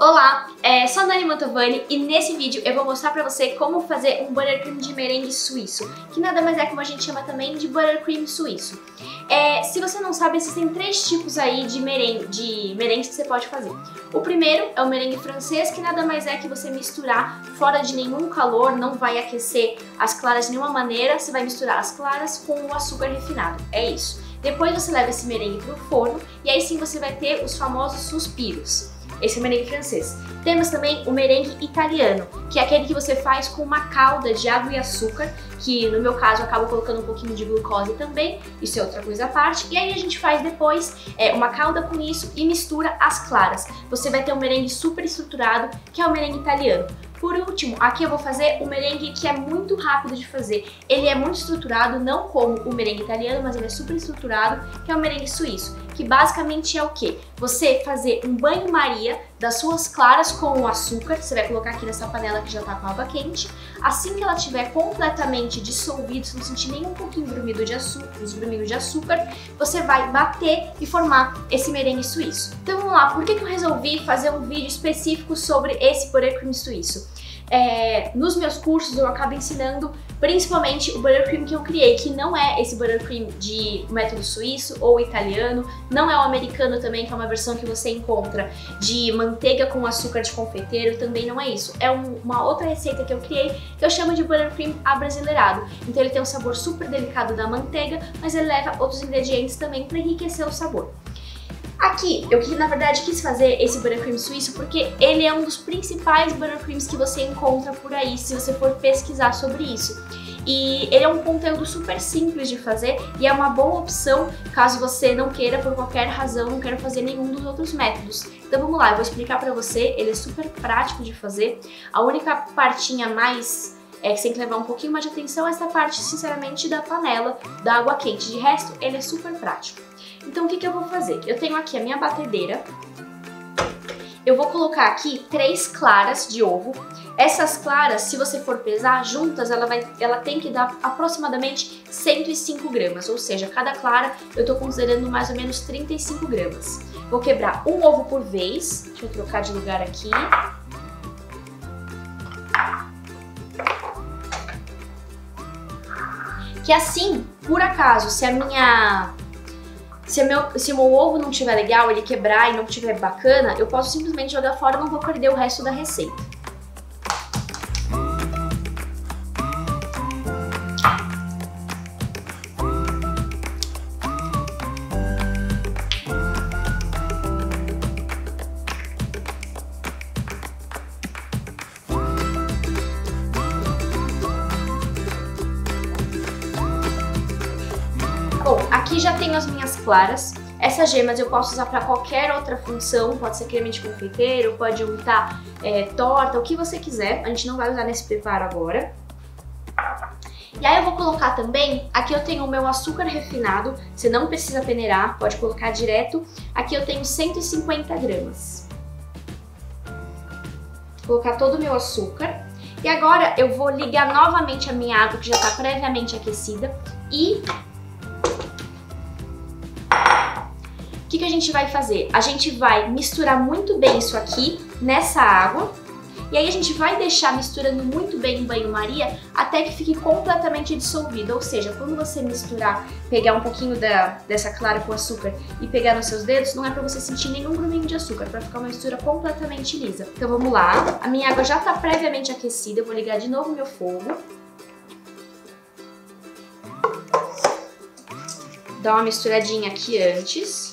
Olá, é, sou a Nani Mantovani e nesse vídeo eu vou mostrar pra você como fazer um buttercream de merengue suíço, que nada mais é como a gente chama também de buttercream suíço. É, se você não sabe, existem três tipos aí de merengue, de merengues que você pode fazer. O primeiro é o merengue francês, que nada mais é que você misturar fora de nenhum calor, não vai aquecer as claras de nenhuma maneira, você vai misturar as claras com o açúcar refinado, é isso. Depois você leva esse merengue para o forno e aí sim você vai ter os famosos suspiros. Esse é o merengue francês. Temos também o merengue italiano, que é aquele que você faz com uma calda de água e açúcar, que no meu caso eu acabo colocando um pouquinho de glucose também, isso é outra coisa à parte. E aí a gente faz depois é, uma calda com isso e mistura as claras. Você vai ter um merengue super estruturado, que é o merengue italiano. Por último, aqui eu vou fazer o merengue que é muito rápido de fazer. Ele é muito estruturado, não como o merengue italiano, mas ele é super estruturado, que é o merengue suíço, que basicamente é o quê? Você fazer um banho-maria das suas claras com o açúcar, você vai colocar aqui nessa panela que já tá com água quente. Assim que ela estiver completamente dissolvida, se não sentir nem um pouquinho brumido de açúcar, os bruminhos de açúcar, você vai bater e formar esse merengue suíço. Então vamos lá, por que, que eu resolvi fazer um vídeo específico sobre esse buttercream suíço? É, nos meus cursos eu acabo ensinando principalmente o buttercream que eu criei, que não é esse buttercream de método suíço ou italiano, não é o americano também, que é uma versão que você encontra de manteiga com açúcar de confeiteiro, também não é isso. É um, uma outra receita que eu criei que eu chamo de buttercream abrasileirado. Então ele tem um sabor super delicado da manteiga, mas ele leva outros ingredientes também para enriquecer o sabor. Aqui, eu na verdade quis fazer esse buttercream suíço porque ele é um dos principais buttercreams que você encontra por aí se você for pesquisar sobre isso. E ele é um conteúdo super simples de fazer e é uma boa opção caso você não queira, por qualquer razão, não queira fazer nenhum dos outros métodos. Então vamos lá, eu vou explicar pra você, ele é super prático de fazer. A única partinha mais é que você tem que levar um pouquinho mais de atenção essa parte, sinceramente, da panela, da água quente. De resto, ele é super prático. Então o que, que eu vou fazer? Eu tenho aqui a minha batedeira, eu vou colocar aqui três claras de ovo. Essas claras, se você for pesar juntas, ela, vai, ela tem que dar aproximadamente 105 gramas, ou seja, cada clara eu tô considerando mais ou menos 35 gramas. Vou quebrar um ovo por vez, deixa eu trocar de lugar aqui. Que assim, por acaso, se a minha se, meu, se meu ovo não estiver legal, ele quebrar e não estiver bacana, eu posso simplesmente jogar fora e não vou perder o resto da receita. Já tenho as minhas claras. Essas gemas eu posso usar para qualquer outra função, pode ser creme de confeiteiro, pode untar é, torta, o que você quiser. A gente não vai usar nesse preparo agora. E aí eu vou colocar também, aqui eu tenho o meu açúcar refinado, você não precisa peneirar, pode colocar direto. Aqui eu tenho 150 gramas. Vou colocar todo o meu açúcar. E agora eu vou ligar novamente a minha água, que já está previamente aquecida, e que, a gente vai fazer? A gente vai misturar muito bem isso aqui nessa água e aí a gente vai deixar misturando muito bem o banho-maria até que fique completamente dissolvido. Ou seja, quando você misturar, pegar um pouquinho da, dessa clara com açúcar e pegar nos seus dedos, não é para você sentir nenhum gruminho de açúcar, para ficar uma mistura completamente lisa. Então vamos lá. A minha água já está previamente aquecida, eu vou ligar de novo meu fogo. Dá uma misturadinha aqui antes.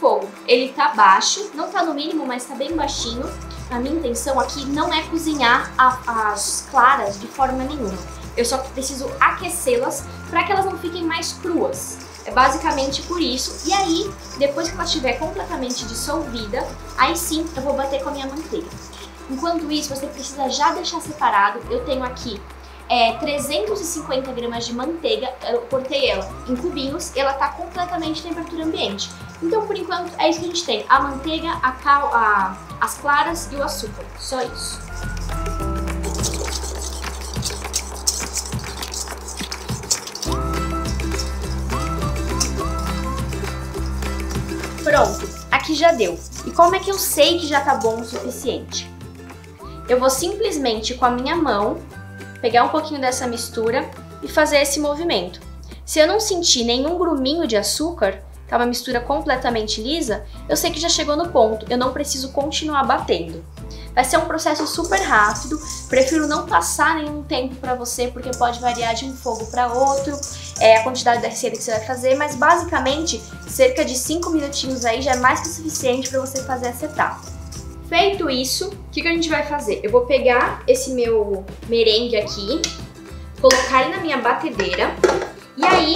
Fogo, ele tá baixo, não tá no mínimo, mas tá bem baixinho. A minha intenção aqui não é cozinhar a, as claras de forma nenhuma. Eu só preciso aquecê-las para que elas não fiquem mais cruas. É basicamente por isso. E aí, depois que ela estiver completamente dissolvida, aí sim eu vou bater com a minha manteiga. Enquanto isso, você precisa já deixar separado. Eu tenho aqui é 350 gramas de manteiga, eu cortei ela em cubinhos ela tá completamente em temperatura ambiente. Então, por enquanto, é isso que a gente tem. A manteiga, a cal, a, as claras e o açúcar. Só isso. Pronto, aqui já deu. E como é que eu sei que já tá bom o suficiente? Eu vou simplesmente com a minha mão pegar um pouquinho dessa mistura e fazer esse movimento. Se eu não sentir nenhum gruminho de açúcar, tá uma mistura completamente lisa, eu sei que já chegou no ponto, eu não preciso continuar batendo. Vai ser um processo super rápido, prefiro não passar nenhum tempo para você, porque pode variar de um fogo para outro, é a quantidade da receita que você vai fazer, mas basicamente cerca de 5 minutinhos aí já é mais que suficiente para você fazer essa etapa. Feito isso, o que, que a gente vai fazer? Eu vou pegar esse meu merengue aqui, colocar ele na minha batedeira e aí,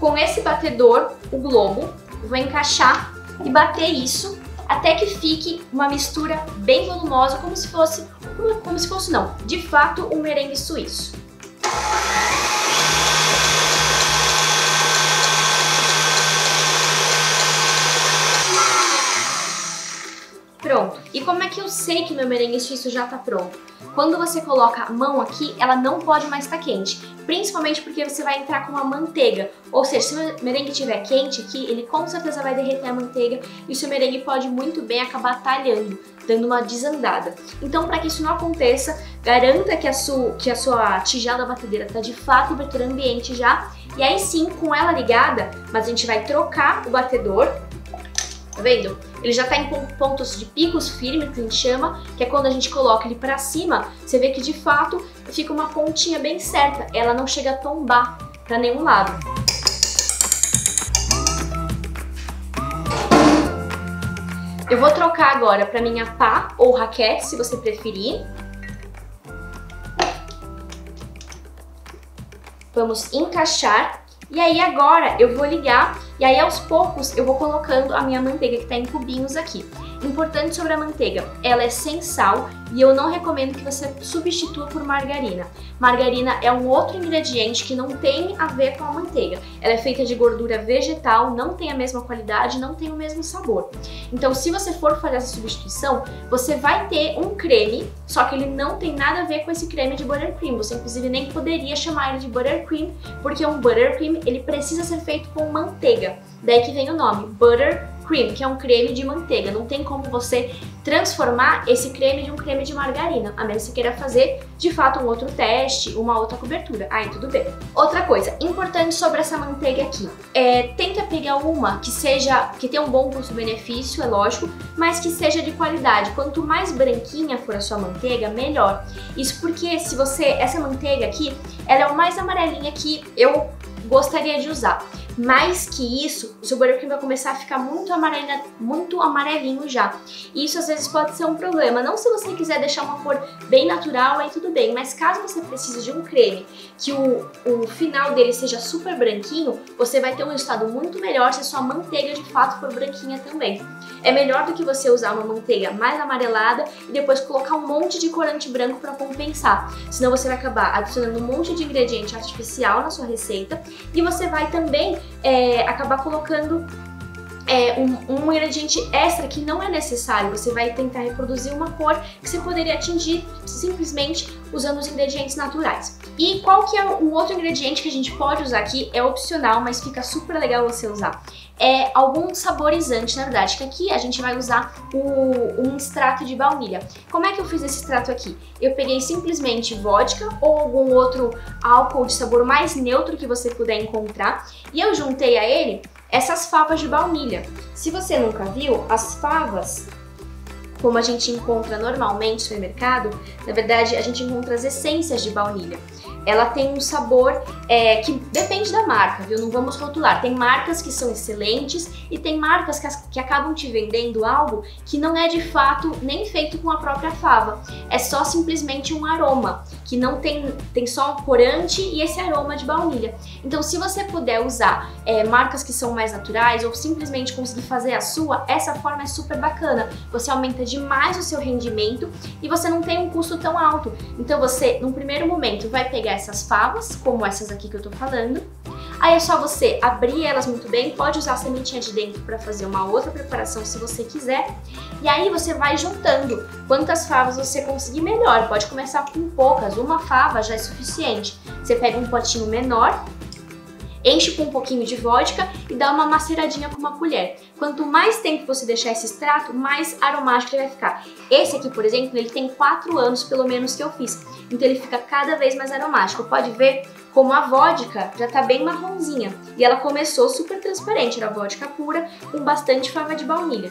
com esse batedor, o globo, vou encaixar e bater isso até que fique uma mistura bem volumosa, como se fosse, como se fosse não, de fato um merengue suíço. Pronto. E como é que eu sei que meu merengue suíço já tá pronto? Quando você coloca a mão aqui, ela não pode mais estar tá quente, principalmente porque você vai entrar com a manteiga. Ou seja, se o merengue estiver quente aqui, ele com certeza vai derreter a manteiga e o seu merengue pode muito bem acabar talhando, dando uma desandada. Então, para que isso não aconteça, garanta que a, sua, que a sua tigela batedeira está de fato temperatura ambiente já. E aí sim, com ela ligada, mas a gente vai trocar o batedor tá vendo? Ele já tá em pontos de picos firmes, que a gente chama, que é quando a gente coloca ele para cima, você vê que de fato fica uma pontinha bem certa, ela não chega a tombar para nenhum lado. Eu vou trocar agora para minha pá ou raquete, se você preferir. Vamos encaixar. E aí agora eu vou ligar e aí aos poucos eu vou colocando a minha manteiga que está em cubinhos aqui. Importante sobre a manteiga, ela é sem sal e eu não recomendo que você substitua por margarina. Margarina é um outro ingrediente que não tem a ver com a manteiga. Ela é feita de gordura vegetal, não tem a mesma qualidade, não tem o mesmo sabor. Então, se você for fazer essa substituição, você vai ter um creme, só que ele não tem nada a ver com esse creme de buttercream. Você inclusive nem poderia chamar ele de buttercream, porque um buttercream ele precisa ser feito com manteiga. Daí que vem o nome, butter cream, que é um creme de manteiga. Não tem como você transformar esse creme de um creme de margarina, a menos que você queira fazer de fato um outro teste, uma outra cobertura. Aí tudo bem. Outra coisa importante sobre essa manteiga aqui, é tenta pegar uma que seja que tenha um bom custo-benefício, é lógico, mas que seja de qualidade. Quanto mais branquinha for a sua manteiga, melhor. Isso porque se você essa manteiga aqui, ela é o mais amarelinha que eu gostaria de usar. Mais que isso, o seu buttercream vai começar a ficar muito, amarela, muito amarelinho já. E isso às vezes pode ser um problema. Não se você quiser deixar uma cor bem natural, aí tudo bem. Mas caso você precise de um creme que o, o final dele seja super branquinho, você vai ter um resultado muito melhor se a sua manteiga de fato for branquinha também. É melhor do que você usar uma manteiga mais amarelada e depois colocar um monte de corante branco para compensar. Senão você vai acabar adicionando um monte de ingrediente artificial na sua receita e você vai também é, acabar colocando é, um, um, ingrediente extra que não é necessário. Você vai tentar reproduzir uma cor que você poderia atingir simplesmente usando os ingredientes naturais. E qual que é o outro ingrediente que a gente pode usar aqui? É opcional, mas fica super legal você usar. É algum saborizante, na verdade, que aqui a gente vai usar o, um extrato de baunilha. Como é que eu fiz esse extrato aqui? Eu peguei simplesmente vodka ou algum outro álcool de sabor mais neutro que você puder encontrar e eu juntei a ele essas favas de baunilha. Se você nunca viu, as favas como a gente encontra normalmente no supermercado, na verdade a gente encontra as essências de baunilha ela tem um sabor é, que depende da marca, viu? Não vamos rotular. Tem marcas que são excelentes e tem marcas que, que acabam te vendendo algo que não é de fato nem feito com a própria fava. É só simplesmente um aroma, que não tem, tem só um corante e esse aroma de baunilha. Então, se você puder usar é, marcas que são mais naturais ou simplesmente conseguir fazer a sua, essa forma é super bacana. Você aumenta demais o seu rendimento e você não tem um custo tão alto. Então, você, num primeiro momento, vai pegar essas favas, como essas aqui que eu tô falando. Aí é só você abrir elas muito bem, pode usar a sementinha de dentro para fazer uma outra preparação se você quiser. E aí você vai juntando. Quantas favas você conseguir, melhor. Pode começar com poucas, uma fava já é suficiente. Você pega um potinho menor Enche com um pouquinho de vodka e dá uma maceradinha com uma colher. Quanto mais tempo você deixar esse extrato, mais aromático ele vai ficar. Esse aqui, por exemplo, ele tem 4 anos pelo menos que eu fiz, então ele fica cada vez mais aromático. Pode ver como a vodka já tá bem marronzinha e ela começou super transparente, era vodka pura com bastante fava de baunilha.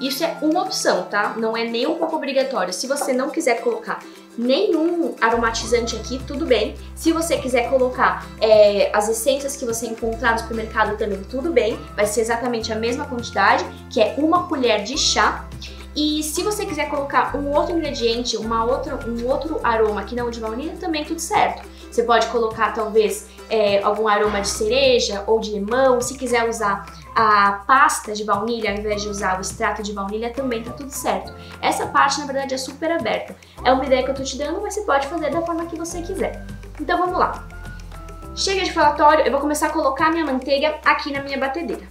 Isso é uma opção, tá? Não é nem um pouco obrigatório. Se você não quiser colocar nenhum aromatizante aqui, tudo bem. Se você quiser colocar é, as essências que você encontrar no supermercado também, tudo bem. Vai ser exatamente a mesma quantidade, que é uma colher de chá. E se você quiser colocar um outro ingrediente, uma outra, um outro aroma que não de baunilha, também tudo certo. Você pode colocar talvez é, algum aroma de cereja ou de limão. Se quiser usar a pasta de baunilha ao invés de usar o extrato de baunilha, também tá tudo certo. Essa parte, na verdade, é super aberta. É uma ideia que eu tô te dando, mas você pode fazer da forma que você quiser. Então vamos lá. Chega de falatório, eu vou começar a colocar minha manteiga aqui na minha batedeira.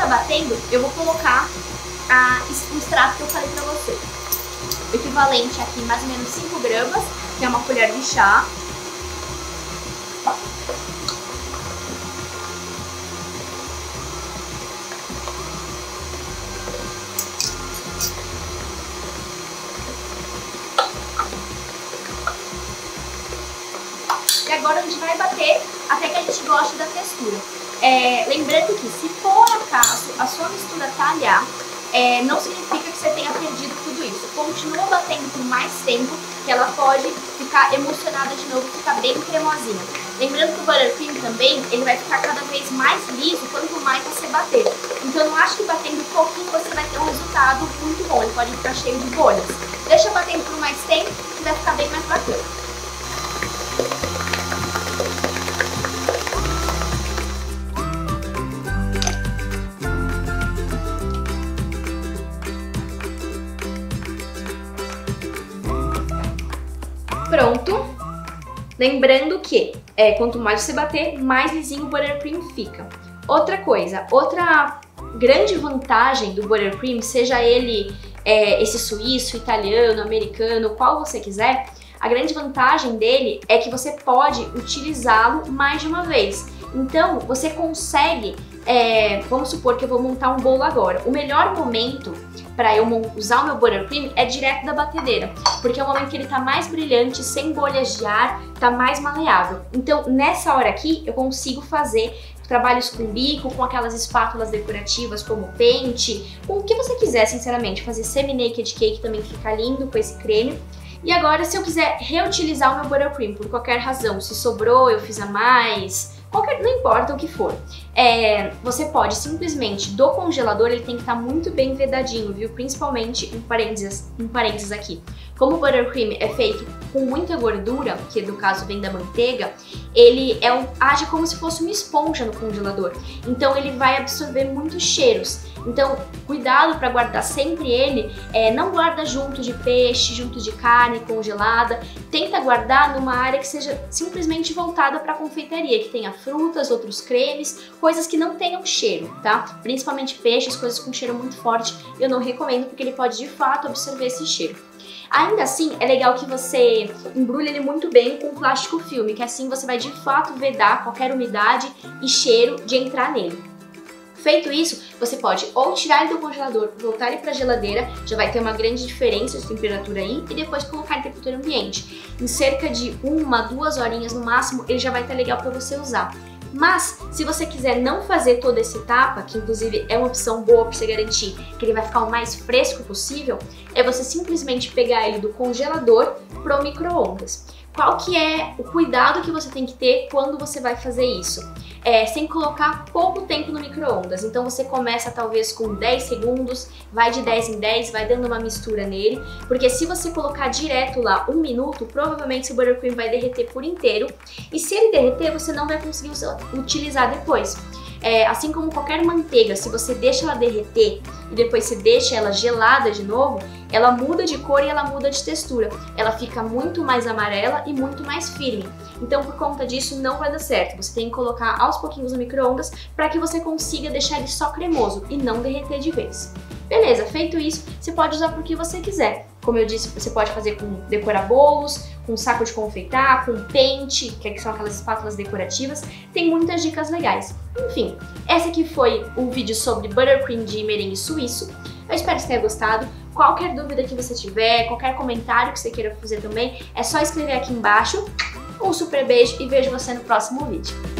Está batendo, eu vou colocar a, o extrato que eu falei pra você. O equivalente aqui, mais ou menos 5 gramas, que é uma colher de chá. E agora a gente vai bater até que a gente goste da textura. É, lembrando que se a sua mistura talhar, é, não significa que você tenha perdido tudo isso. Continua batendo por mais tempo, que ela pode ficar emocionada de novo, ficar bem cremosinha. Lembrando que o buttercream também, ele vai ficar cada vez mais liso quanto mais você bater. Então não acho que batendo pouquinho você vai ter um resultado muito bom, ele pode ficar cheio de bolhas. Deixa batendo por mais tempo, que vai ficar bem mais bacana. Lembrando que é, quanto mais você bater, mais lisinho o buttercream fica. Outra coisa, outra grande vantagem do buttercream, seja ele é, esse suíço, italiano, americano, qual você quiser, a grande vantagem dele é que você pode utilizá-lo mais de uma vez. Então, você consegue, é, vamos supor que eu vou montar um bolo agora. O melhor momento para eu usar o meu buttercream é direto da batedeira, porque é o momento que ele tá mais brilhante, sem bolhas de ar, tá mais maleável. Então, nessa hora aqui, eu consigo fazer trabalhos com bico, com aquelas espátulas decorativas como pente, com o que você quiser, sinceramente. Fazer semi-naked cake também fica lindo com esse creme. E agora, se eu quiser reutilizar o meu buttercream por qualquer razão, se sobrou, eu fiz a mais, qualquer, não importa o que for. É, você pode simplesmente, do congelador, ele tem que estar tá muito bem vedadinho, viu? Principalmente, em parênteses, parênteses aqui, como o buttercream é feito com muita gordura, que no caso vem da manteiga, ele é age como se fosse uma esponja no congelador. Então ele vai absorver muitos cheiros. Então, cuidado para guardar sempre ele. É, não guarda junto de peixe, junto de carne congelada. Tenta guardar numa área que seja simplesmente voltada para confeitaria, que tenha frutas, outros cremes, coisas que não tenham cheiro, tá? Principalmente peixes, coisas com cheiro muito forte. Eu não recomendo porque ele pode de fato absorver esse cheiro. Ainda assim, é legal que você embrulhe ele muito bem com plástico filme, que assim você vai de fato vedar qualquer umidade e cheiro de entrar nele. Feito isso, você pode ou tirar ele do congelador, voltar ele para a geladeira, já vai ter uma grande diferença de temperatura aí, e depois colocar em temperatura ambiente. Em cerca de uma, duas horinhas no máximo, ele já vai estar legal para você usar. Mas, se você quiser não fazer toda essa etapa, que inclusive é uma opção boa para você garantir que ele vai ficar o mais fresco possível, é você simplesmente pegar ele do congelador para o micro-ondas. Qual que é o cuidado que você tem que ter quando você vai fazer isso? É, sem colocar pouco tempo no micro-ondas. Então você começa talvez com 10 segundos, vai de 10 em 10, vai dando uma mistura nele, porque se você colocar direto lá um minuto, provavelmente seu buttercream vai derreter por inteiro, e se ele derreter, você não vai conseguir utilizar depois. É, assim como qualquer manteiga, se você deixa ela derreter e depois você deixa ela gelada de novo, ela muda de cor e ela muda de textura. Ela fica muito mais amarela e muito mais firme. Então, por conta disso, não vai dar certo. Você tem que colocar aos pouquinhos no micro-ondas para que você consiga deixar ele só cremoso e não derreter de vez. Beleza, feito isso, você pode usar para o que você quiser. Como eu disse, você pode fazer com decorar bolos, com saco de confeitar, com pente, que são aquelas espátulas decorativas. Tem muitas dicas legais. Enfim, esse aqui foi o vídeo sobre buttercream de merengue suíço. Eu espero que você tenha gostado. Qualquer dúvida que você tiver, qualquer comentário que você queira fazer também, é só escrever aqui embaixo. Um super beijo e vejo você no próximo vídeo.